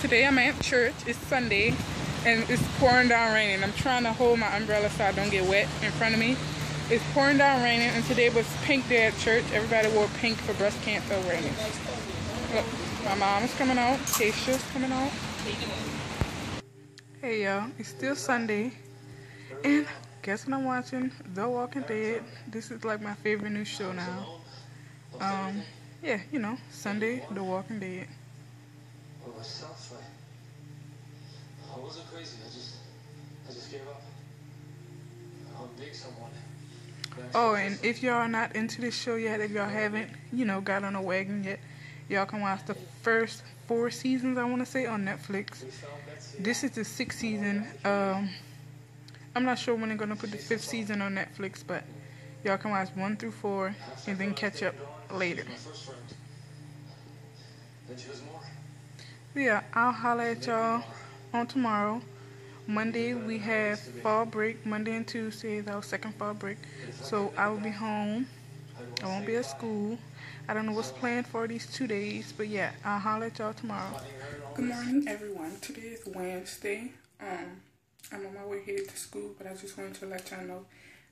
today I'm at church. It's Sunday and it's pouring down raining. I'm trying to hold my umbrella so I don't get wet in front of me. It's pouring down raining and today was pink day at church. Everybody wore pink for breast cancer awareness. Look, my mom's coming out. Keisha's coming out. Hey y'all, it's still Sunday. And guess what I'm watching? The Walking Dead. This is like my favorite new show now. Um, yeah, you know, Sunday, The Walking Dead. Well, myself, I, I wasn't crazy. I just, I just gave up. I'm big someone. Oh, and if y'all are not into this show yet, if y'all haven't, you know, got on a wagon yet, y'all can watch the first four seasons, I want to say, on Netflix. This is the sixth season. Um, I'm not sure when they're going to put the fifth season on Netflix, but y'all can watch one through four and then catch up later. Yeah, I'll holler at y'all on tomorrow. Monday we have fall break. Monday and Tuesday is our second fall break. So I will be home. I won't be at school. I don't know what's planned for these two days, but yeah, I'll holler at y'all tomorrow. Good morning, everyone. Today is Wednesday. Um, I'm on my way here to school, but I just wanted to let y'all know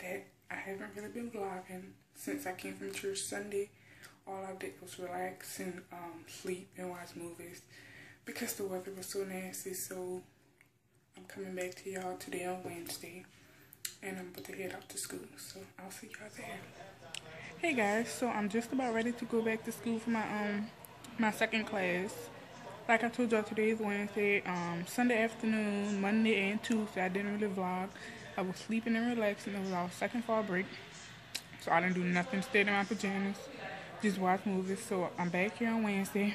that I haven't really been vlogging since I came from church Sunday. All I did was relax and um, sleep and watch movies because the weather was so nasty. So I'm coming back to y'all today on Wednesday, and I'm about to head out to school. So I'll see y'all there. Hey guys, so I'm just about ready to go back to school for my um my second class. Like I told y'all, today is Wednesday. Um, Sunday afternoon, Monday and Tuesday, I didn't really vlog. I was sleeping and relaxing. It was our second fall break, so I didn't do nothing. Stayed in my pajamas, just watch movies. So I'm back here on Wednesday,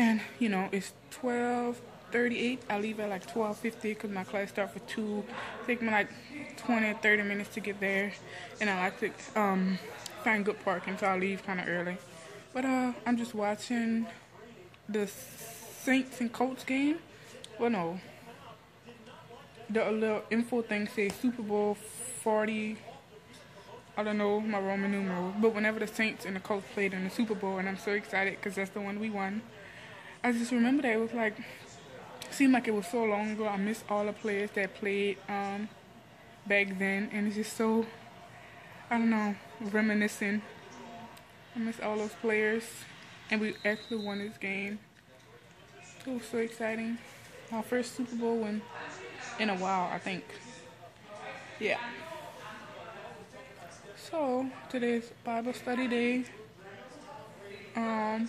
and you know it's 12:38. I leave at like 12:50 because my class starts for two. Take me like 20, 30 minutes to get there, and I like to um find good parking, so I leave kind of early. But uh, I'm just watching the Saints and Colts game. Well, no. The little info thing says Super Bowl 40. I don't know my Roman numerals, but whenever the Saints and the Colts played in the Super Bowl, and I'm so excited because that's the one we won. I just remember that it was like, seemed like it was so long ago. I miss all the players that played um, back then, and it's just so, I don't know, reminiscing. I miss all those players and we actually won this game. It was so exciting. Our first Super Bowl win in a while, I think. Yeah. So today's Bible study day. Um,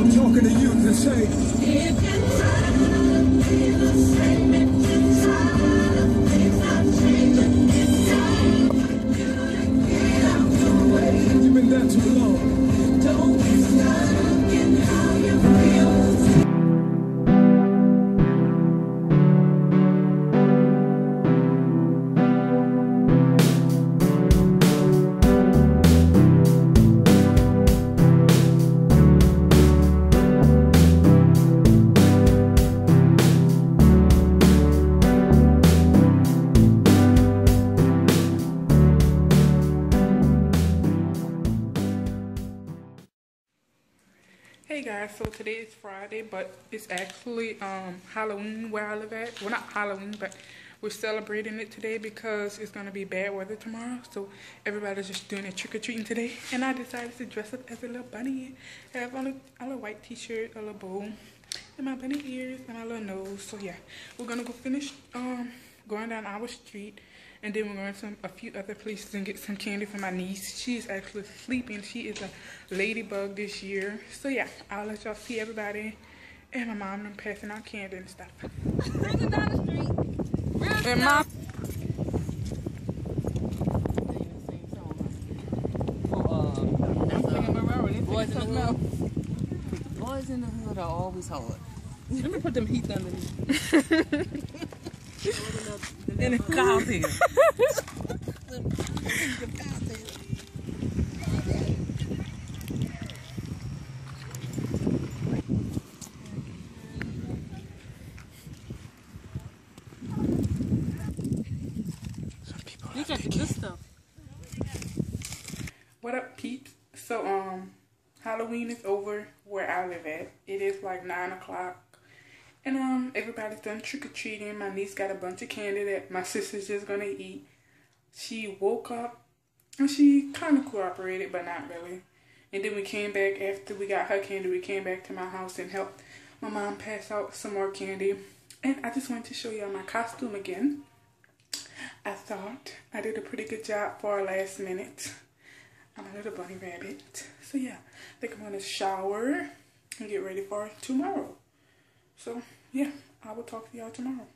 I'm talking to you to say. Guys, so today is Friday, but it's actually um, Halloween where I live at. Well, not Halloween, but we're celebrating it today because it's going to be bad weather tomorrow. So everybody's just doing a trick-or-treating today. And I decided to dress up as a little bunny. I have on a, a little white t-shirt, a little bow, and my bunny ears, and my little nose. So yeah, we're going to go finish um, going down our street. And then we're going to a few other places and get some candy for my niece. She is actually sleeping. She is a ladybug this year. So yeah, I'll let y'all see everybody and my mom and passing out candy and stuff. Bring down the street. Real And my Boys in the hood. Boys in the hood are always hard. Let me put them heat underneath. In the coffee. Some people You got the good stuff. What up, peeps? So, um, Halloween is over where I live at. It is like nine o'clock, and um, everybody's done trick or treating. My niece got a bunch of candy that my sister's just gonna eat. She woke up and she kind of cooperated, but not really. And then we came back after we got her candy. We came back to my house and helped my mom pass out some more candy. And I just wanted to show y'all my costume again. I thought I did a pretty good job for last minute. I'm a little bunny rabbit. So yeah, I think I'm gonna shower and get ready for tomorrow. So yeah, I will talk to y'all tomorrow.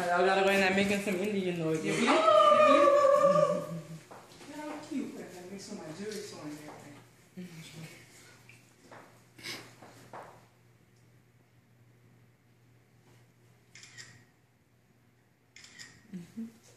I gotta go in there making some Indian noises. Yeah, how cute. That makes my jewelry so. Y'all so funny. Even Noodle